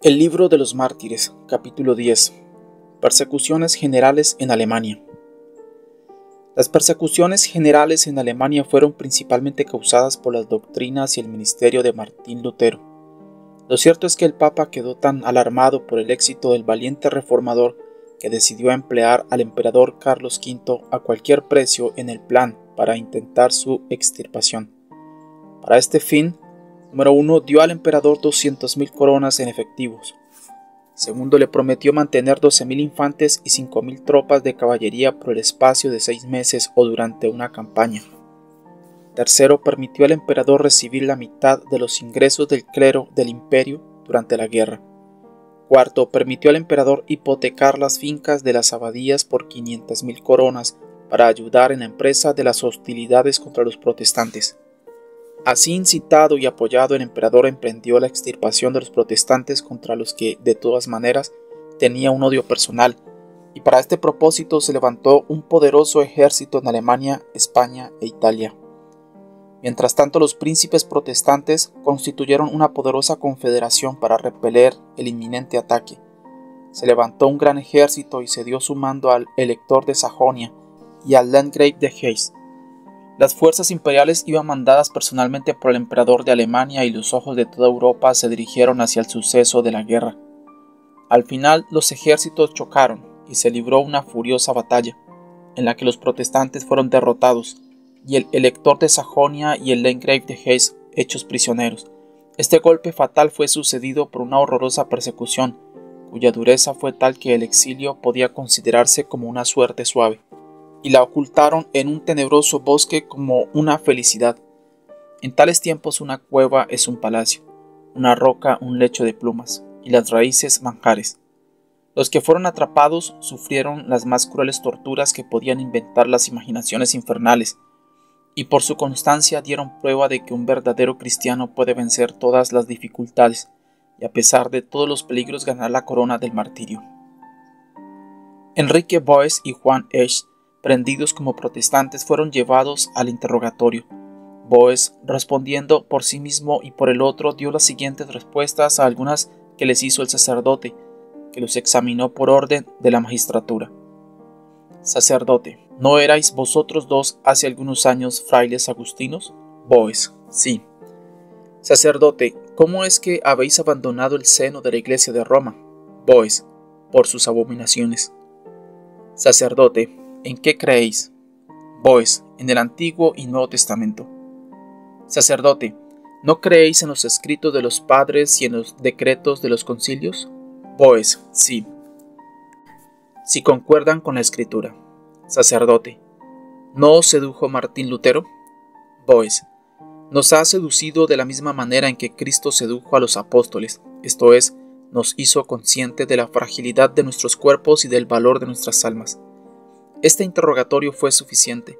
El libro de los mártires, capítulo 10. Persecuciones generales en Alemania. Las persecuciones generales en Alemania fueron principalmente causadas por las doctrinas y el ministerio de Martín Lutero. Lo cierto es que el Papa quedó tan alarmado por el éxito del valiente reformador que decidió emplear al emperador Carlos V a cualquier precio en el plan para intentar su extirpación. Para este fin, Número 1. Dio al emperador 200.000 coronas en efectivos. Segundo, le prometió mantener 12.000 infantes y 5.000 tropas de caballería por el espacio de seis meses o durante una campaña. Tercero, permitió al emperador recibir la mitad de los ingresos del clero del imperio durante la guerra. Cuarto, permitió al emperador hipotecar las fincas de las abadías por 500.000 coronas para ayudar en la empresa de las hostilidades contra los protestantes. Así incitado y apoyado, el emperador emprendió la extirpación de los protestantes contra los que, de todas maneras, tenía un odio personal, y para este propósito se levantó un poderoso ejército en Alemania, España e Italia. Mientras tanto, los príncipes protestantes constituyeron una poderosa confederación para repeler el inminente ataque. Se levantó un gran ejército y se dio su mando al elector de Sajonia y al landgrave de Hesse, las fuerzas imperiales iban mandadas personalmente por el emperador de Alemania y los ojos de toda Europa se dirigieron hacia el suceso de la guerra. Al final los ejércitos chocaron y se libró una furiosa batalla, en la que los protestantes fueron derrotados y el elector de Sajonia y el Landgrave de Hesse hechos prisioneros. Este golpe fatal fue sucedido por una horrorosa persecución, cuya dureza fue tal que el exilio podía considerarse como una suerte suave y la ocultaron en un tenebroso bosque como una felicidad. En tales tiempos una cueva es un palacio, una roca un lecho de plumas, y las raíces manjares. Los que fueron atrapados sufrieron las más crueles torturas que podían inventar las imaginaciones infernales, y por su constancia dieron prueba de que un verdadero cristiano puede vencer todas las dificultades, y a pesar de todos los peligros ganar la corona del martirio. Enrique Boes y Juan Esch prendidos como protestantes, fueron llevados al interrogatorio. Boes, respondiendo por sí mismo y por el otro, dio las siguientes respuestas a algunas que les hizo el sacerdote, que los examinó por orden de la magistratura. Sacerdote, ¿no erais vosotros dos hace algunos años frailes agustinos? Boes, sí. Sacerdote, ¿cómo es que habéis abandonado el seno de la iglesia de Roma? Boes, por sus abominaciones. Sacerdote, ¿En qué creéis? Boes, en el Antiguo y Nuevo Testamento. Sacerdote, ¿no creéis en los escritos de los padres y en los decretos de los concilios? Boes, sí. Si concuerdan con la escritura. Sacerdote, ¿no os sedujo Martín Lutero? Boes, nos ha seducido de la misma manera en que Cristo sedujo a los apóstoles, esto es, nos hizo consciente de la fragilidad de nuestros cuerpos y del valor de nuestras almas. Este interrogatorio fue suficiente.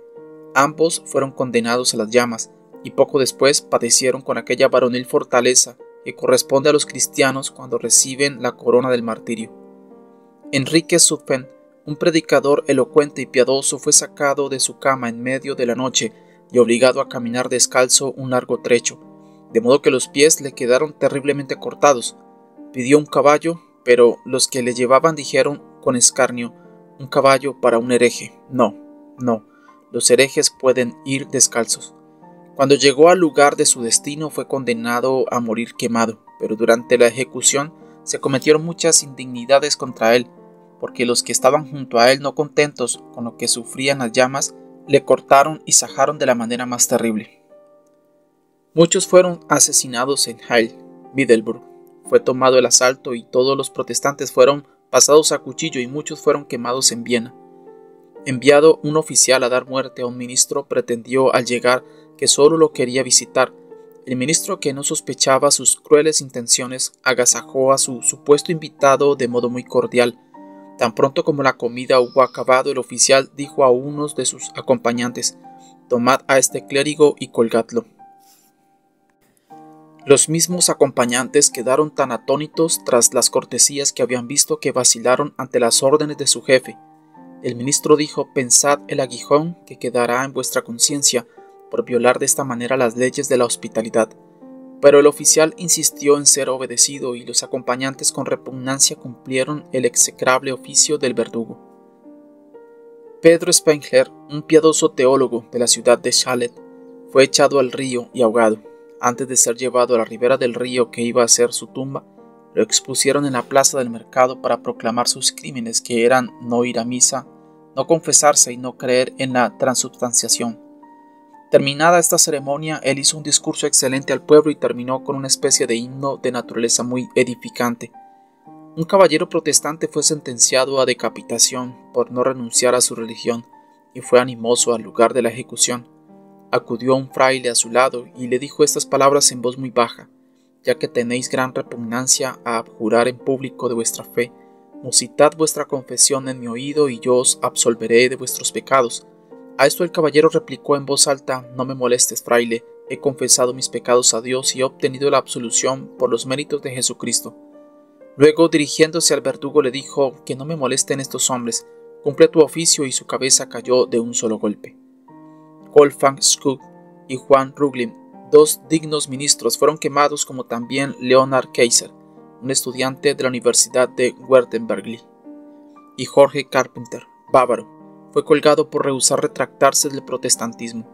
Ambos fueron condenados a las llamas y poco después padecieron con aquella varonil fortaleza que corresponde a los cristianos cuando reciben la corona del martirio. Enrique Suppen, un predicador elocuente y piadoso, fue sacado de su cama en medio de la noche y obligado a caminar descalzo un largo trecho, de modo que los pies le quedaron terriblemente cortados. Pidió un caballo, pero los que le llevaban dijeron con escarnio un caballo para un hereje. No, no, los herejes pueden ir descalzos. Cuando llegó al lugar de su destino fue condenado a morir quemado, pero durante la ejecución se cometieron muchas indignidades contra él, porque los que estaban junto a él no contentos con lo que sufrían las llamas, le cortaron y sajaron de la manera más terrible. Muchos fueron asesinados en Heil, Middelburg. Fue tomado el asalto y todos los protestantes fueron pasados a cuchillo y muchos fueron quemados en Viena. Enviado un oficial a dar muerte a un ministro, pretendió al llegar que solo lo quería visitar. El ministro, que no sospechaba sus crueles intenciones, agasajó a su supuesto invitado de modo muy cordial. Tan pronto como la comida hubo acabado, el oficial dijo a unos de sus acompañantes Tomad a este clérigo y colgadlo. Los mismos acompañantes quedaron tan atónitos tras las cortesías que habían visto que vacilaron ante las órdenes de su jefe. El ministro dijo Pensad el aguijón que quedará en vuestra conciencia por violar de esta manera las leyes de la hospitalidad. Pero el oficial insistió en ser obedecido y los acompañantes con repugnancia cumplieron el execrable oficio del verdugo. Pedro Spengler, un piadoso teólogo de la ciudad de Chalet, fue echado al río y ahogado. Antes de ser llevado a la ribera del río que iba a ser su tumba, lo expusieron en la plaza del mercado para proclamar sus crímenes que eran no ir a misa, no confesarse y no creer en la transubstanciación. Terminada esta ceremonia, él hizo un discurso excelente al pueblo y terminó con una especie de himno de naturaleza muy edificante. Un caballero protestante fue sentenciado a decapitación por no renunciar a su religión y fue animoso al lugar de la ejecución. Acudió un fraile a su lado y le dijo estas palabras en voz muy baja, ya que tenéis gran repugnancia a abjurar en público de vuestra fe, musitad vuestra confesión en mi oído y yo os absolveré de vuestros pecados a esto el caballero replicó en voz alta No me molestes, fraile, he confesado mis pecados a Dios y he obtenido la absolución por los méritos de Jesucristo. Luego, dirigiéndose al verdugo, le dijo Que no me molesten estos hombres, cumple tu oficio y su cabeza cayó de un solo golpe. Wolfgang Schuck y Juan Ruglin, dos dignos ministros, fueron quemados como también Leonard Kaiser, un estudiante de la Universidad de Württemberg, y Jorge Carpenter, bávaro, fue colgado por rehusar retractarse del protestantismo.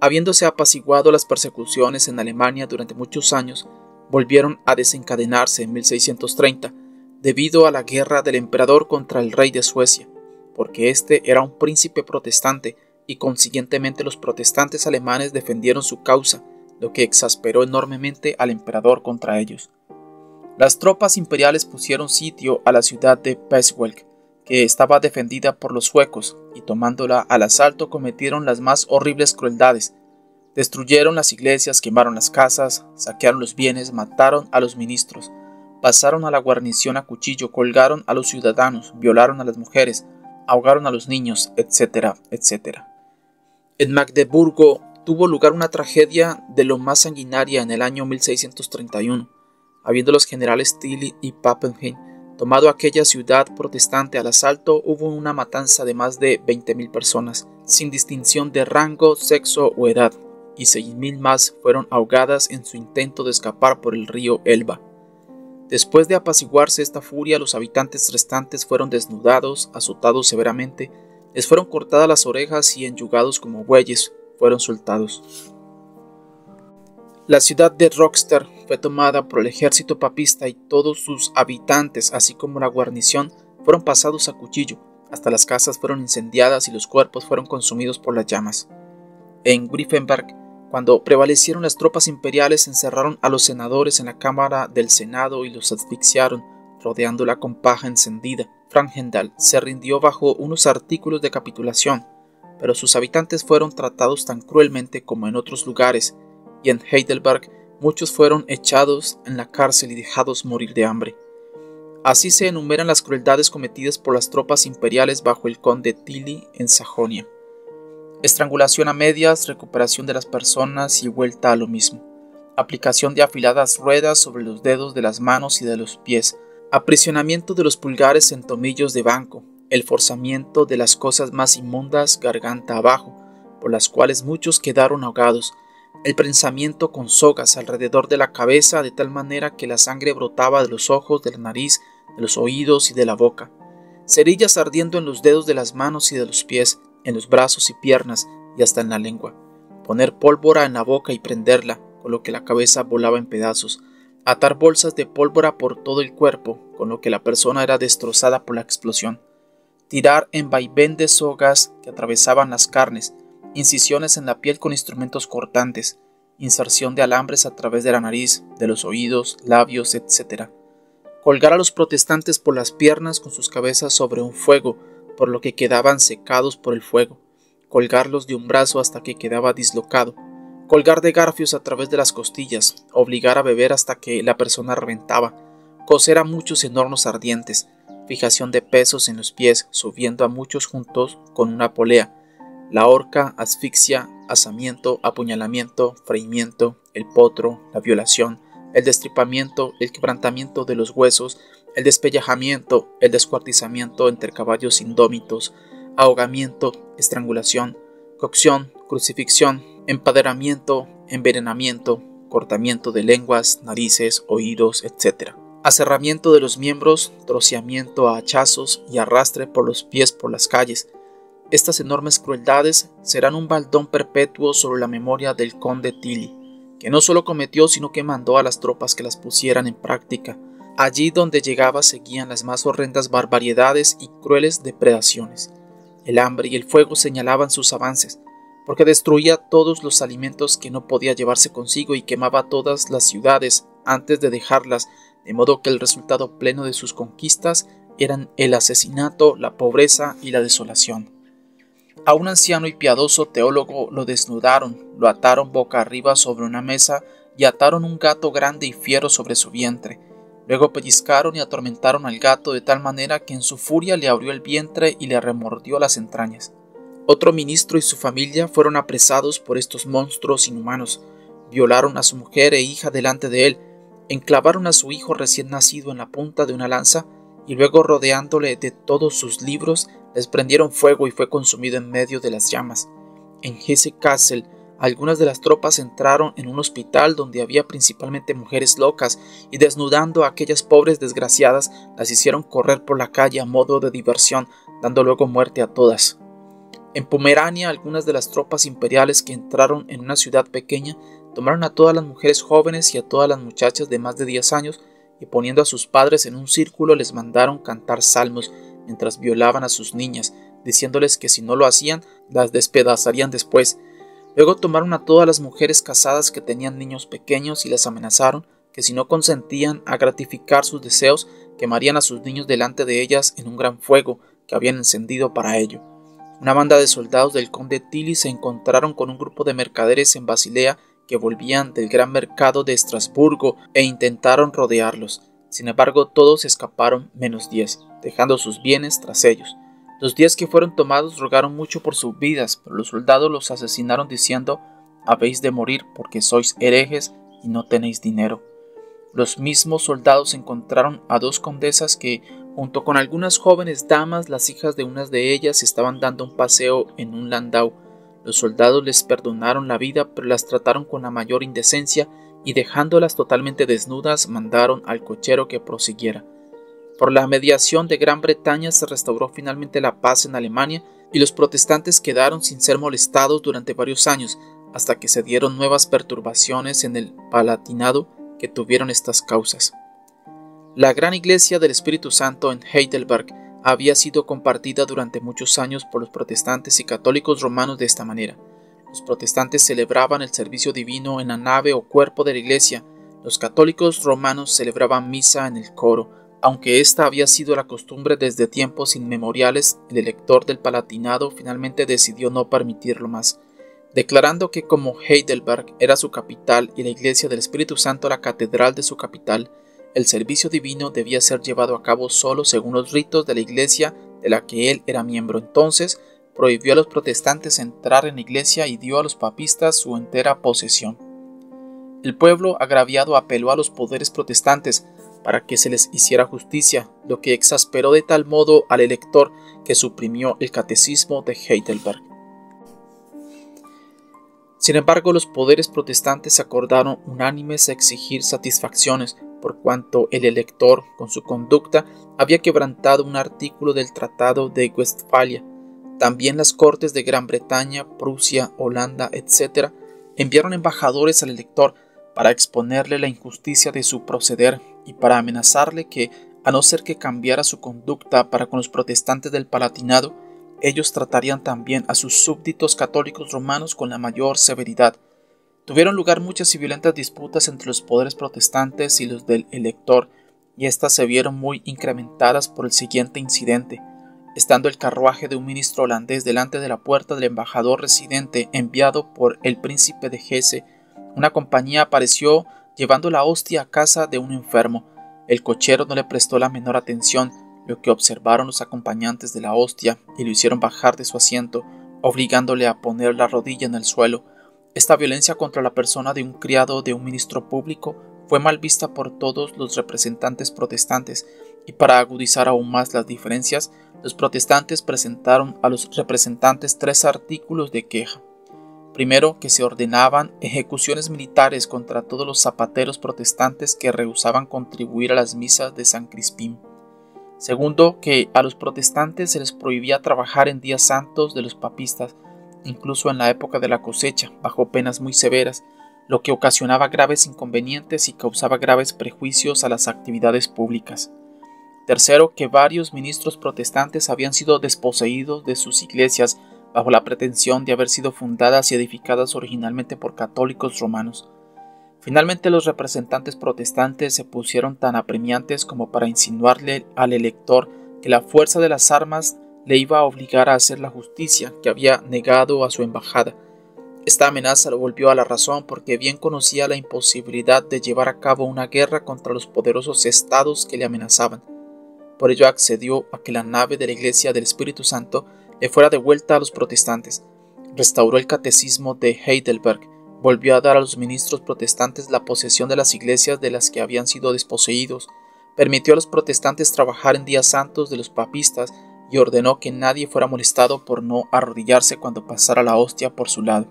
Habiéndose apaciguado las persecuciones en Alemania durante muchos años, volvieron a desencadenarse en 1630 debido a la guerra del emperador contra el rey de Suecia, porque éste era un príncipe protestante y consiguientemente los protestantes alemanes defendieron su causa, lo que exasperó enormemente al emperador contra ellos. Las tropas imperiales pusieron sitio a la ciudad de Peswelk que estaba defendida por los suecos, y tomándola al asalto cometieron las más horribles crueldades. Destruyeron las iglesias, quemaron las casas, saquearon los bienes, mataron a los ministros, pasaron a la guarnición a cuchillo, colgaron a los ciudadanos, violaron a las mujeres, ahogaron a los niños, etcétera, etcétera. En Magdeburgo tuvo lugar una tragedia de lo más sanguinaria en el año 1631, habiendo los generales Tilly y Pappenheim Tomado aquella ciudad protestante al asalto, hubo una matanza de más de 20.000 personas, sin distinción de rango, sexo o edad, y 6.000 más fueron ahogadas en su intento de escapar por el río Elba. Después de apaciguarse esta furia, los habitantes restantes fueron desnudados, azotados severamente, les fueron cortadas las orejas y enyugados como bueyes, fueron soltados. La ciudad de Rockstar fue tomada por el ejército papista y todos sus habitantes, así como la guarnición, fueron pasados a cuchillo, hasta las casas fueron incendiadas y los cuerpos fueron consumidos por las llamas. En Griffenberg, cuando prevalecieron las tropas imperiales, encerraron a los senadores en la Cámara del Senado y los asfixiaron, rodeándola con paja encendida. Frangendal se rindió bajo unos artículos de capitulación, pero sus habitantes fueron tratados tan cruelmente como en otros lugares, y en Heidelberg muchos fueron echados en la cárcel y dejados morir de hambre. Así se enumeran las crueldades cometidas por las tropas imperiales bajo el conde Tilly en Sajonia. Estrangulación a medias, recuperación de las personas y vuelta a lo mismo. Aplicación de afiladas ruedas sobre los dedos de las manos y de los pies. Aprisionamiento de los pulgares en tomillos de banco. El forzamiento de las cosas más inmundas garganta abajo, por las cuales muchos quedaron ahogados. El prensamiento con sogas alrededor de la cabeza de tal manera que la sangre brotaba de los ojos, de la nariz, de los oídos y de la boca, cerillas ardiendo en los dedos de las manos y de los pies, en los brazos y piernas y hasta en la lengua, poner pólvora en la boca y prenderla, con lo que la cabeza volaba en pedazos, atar bolsas de pólvora por todo el cuerpo, con lo que la persona era destrozada por la explosión, tirar en vaivén de sogas que atravesaban las carnes, incisiones en la piel con instrumentos cortantes, inserción de alambres a través de la nariz, de los oídos, labios, etc. Colgar a los protestantes por las piernas con sus cabezas sobre un fuego, por lo que quedaban secados por el fuego. Colgarlos de un brazo hasta que quedaba dislocado. Colgar de garfios a través de las costillas, obligar a beber hasta que la persona reventaba. Coser a muchos en hornos ardientes. Fijación de pesos en los pies, subiendo a muchos juntos con una polea la horca, asfixia, asamiento, apuñalamiento, freimiento, el potro, la violación, el destripamiento, el quebrantamiento de los huesos, el despellejamiento, el descuartizamiento entre caballos indómitos, ahogamiento, estrangulación, cocción, crucifixión, empaderamiento, envenenamiento, cortamiento de lenguas, narices, oídos, etc. Acerramiento de los miembros, troceamiento a hachazos y arrastre por los pies por las calles. Estas enormes crueldades serán un baldón perpetuo sobre la memoria del conde Tilly, que no solo cometió sino que mandó a las tropas que las pusieran en práctica. Allí donde llegaba seguían las más horrendas barbaridades y crueles depredaciones. El hambre y el fuego señalaban sus avances, porque destruía todos los alimentos que no podía llevarse consigo y quemaba todas las ciudades antes de dejarlas, de modo que el resultado pleno de sus conquistas eran el asesinato, la pobreza y la desolación. A un anciano y piadoso teólogo lo desnudaron, lo ataron boca arriba sobre una mesa y ataron un gato grande y fiero sobre su vientre, Luego pellizcaron y atormentaron al gato de tal manera que en su furia le abrió el vientre y le remordió las entrañas. Otro ministro y su familia fueron apresados por estos monstruos inhumanos, violaron a su mujer e hija delante de él, enclavaron a su hijo recién nacido en la punta de una lanza, y luego rodeándole de todos sus libros, les prendieron fuego y fue consumido en medio de las llamas. En Hesse Castle algunas de las tropas entraron en un hospital donde había principalmente mujeres locas y desnudando a aquellas pobres desgraciadas las hicieron correr por la calle a modo de diversión, dando luego muerte a todas. En Pomerania algunas de las tropas imperiales que entraron en una ciudad pequeña tomaron a todas las mujeres jóvenes y a todas las muchachas de más de 10 años y poniendo a sus padres en un círculo les mandaron cantar salmos mientras violaban a sus niñas, diciéndoles que si no lo hacían las despedazarían después, Luego tomaron a todas las mujeres casadas que tenían niños pequeños y les amenazaron que si no consentían a gratificar sus deseos, quemarían a sus niños delante de ellas en un gran fuego que habían encendido para ello. Una banda de soldados del conde Tilly se encontraron con un grupo de mercaderes en Basilea que volvían del gran mercado de Estrasburgo e intentaron rodearlos. Sin embargo, todos escaparon menos diez, dejando sus bienes tras ellos. Los días que fueron tomados rogaron mucho por sus vidas, pero los soldados los asesinaron diciendo, habéis de morir porque sois herejes y no tenéis dinero. Los mismos soldados encontraron a dos condesas que, junto con algunas jóvenes damas, las hijas de unas de ellas, estaban dando un paseo en un landau. Los soldados les perdonaron la vida, pero las trataron con la mayor indecencia y dejándolas totalmente desnudas mandaron al cochero que prosiguiera. Por la mediación de Gran Bretaña se restauró finalmente la paz en Alemania y los protestantes quedaron sin ser molestados durante varios años hasta que se dieron nuevas perturbaciones en el Palatinado que tuvieron estas causas. La gran iglesia del Espíritu Santo en Heidelberg había sido compartida durante muchos años por los protestantes y católicos romanos de esta manera. Los protestantes celebraban el servicio divino en la nave o cuerpo de la iglesia, los católicos romanos celebraban misa en el coro, aunque esta había sido la costumbre desde tiempos inmemoriales, el elector del Palatinado finalmente decidió no permitirlo más, declarando que como Heidelberg era su capital y la Iglesia del Espíritu Santo la catedral de su capital, el servicio divino debía ser llevado a cabo solo según los ritos de la Iglesia de la que él era miembro. Entonces, prohibió a los protestantes entrar en la Iglesia y dio a los papistas su entera posesión. El pueblo agraviado apeló a los poderes protestantes para que se les hiciera justicia, lo que exasperó de tal modo al elector que suprimió el catecismo de Heidelberg. Sin embargo, los poderes protestantes acordaron unánimes a exigir satisfacciones por cuanto el elector, con su conducta, había quebrantado un artículo del Tratado de Westfalia. También las cortes de Gran Bretaña, Prusia, Holanda, etc., enviaron embajadores al elector para exponerle la injusticia de su proceder y para amenazarle que, a no ser que cambiara su conducta para con los protestantes del Palatinado, ellos tratarían también a sus súbditos católicos romanos con la mayor severidad. Tuvieron lugar muchas y violentas disputas entre los poderes protestantes y los del elector, y éstas se vieron muy incrementadas por el siguiente incidente. Estando el carruaje de un ministro holandés delante de la puerta del embajador residente enviado por el príncipe de Hesse, una compañía apareció llevando la hostia a casa de un enfermo. El cochero no le prestó la menor atención, lo que observaron los acompañantes de la hostia y lo hicieron bajar de su asiento, obligándole a poner la rodilla en el suelo. Esta violencia contra la persona de un criado de un ministro público fue mal vista por todos los representantes protestantes, y para agudizar aún más las diferencias, los protestantes presentaron a los representantes tres artículos de queja. Primero, que se ordenaban ejecuciones militares contra todos los zapateros protestantes que rehusaban contribuir a las misas de San Crispín. Segundo, que a los protestantes se les prohibía trabajar en días santos de los papistas, incluso en la época de la cosecha, bajo penas muy severas, lo que ocasionaba graves inconvenientes y causaba graves prejuicios a las actividades públicas. Tercero, que varios ministros protestantes habían sido desposeídos de sus iglesias bajo la pretensión de haber sido fundadas y edificadas originalmente por católicos romanos. Finalmente los representantes protestantes se pusieron tan apremiantes como para insinuarle al elector que la fuerza de las armas le iba a obligar a hacer la justicia que había negado a su embajada. Esta amenaza lo volvió a la razón porque bien conocía la imposibilidad de llevar a cabo una guerra contra los poderosos estados que le amenazaban. Por ello accedió a que la nave de la Iglesia del Espíritu Santo le fuera devuelta a los protestantes, restauró el catecismo de Heidelberg, volvió a dar a los ministros protestantes la posesión de las iglesias de las que habían sido desposeídos, permitió a los protestantes trabajar en días santos de los papistas y ordenó que nadie fuera molestado por no arrodillarse cuando pasara la hostia por su lado.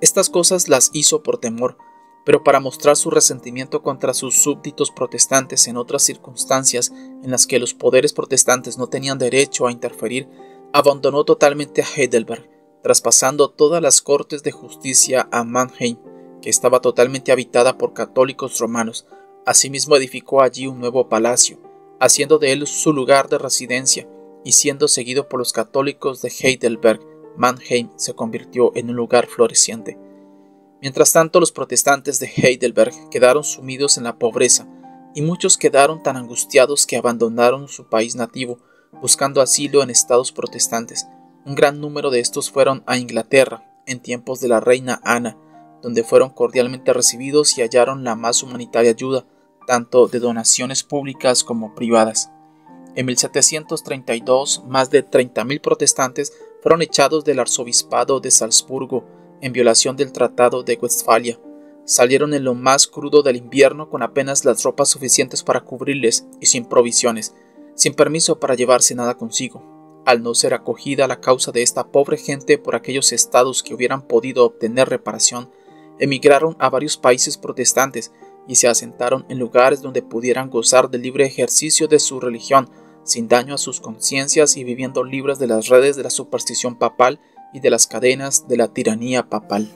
Estas cosas las hizo por temor, pero para mostrar su resentimiento contra sus súbditos protestantes en otras circunstancias en las que los poderes protestantes no tenían derecho a interferir, abandonó totalmente a Heidelberg, traspasando todas las cortes de justicia a Mannheim, que estaba totalmente habitada por católicos romanos. Asimismo edificó allí un nuevo palacio, haciendo de él su lugar de residencia, y siendo seguido por los católicos de Heidelberg, Mannheim se convirtió en un lugar floreciente. Mientras tanto, los protestantes de Heidelberg quedaron sumidos en la pobreza, y muchos quedaron tan angustiados que abandonaron su país nativo, buscando asilo en estados protestantes. Un gran número de estos fueron a Inglaterra, en tiempos de la reina Ana, donde fueron cordialmente recibidos y hallaron la más humanitaria ayuda, tanto de donaciones públicas como privadas. En 1732, más de 30.000 protestantes fueron echados del arzobispado de Salzburgo, en violación del Tratado de Westfalia. Salieron en lo más crudo del invierno con apenas las ropas suficientes para cubrirles y sin provisiones, sin permiso para llevarse nada consigo. Al no ser acogida la causa de esta pobre gente por aquellos estados que hubieran podido obtener reparación, emigraron a varios países protestantes y se asentaron en lugares donde pudieran gozar del libre ejercicio de su religión, sin daño a sus conciencias y viviendo libres de las redes de la superstición papal y de las cadenas de la tiranía papal.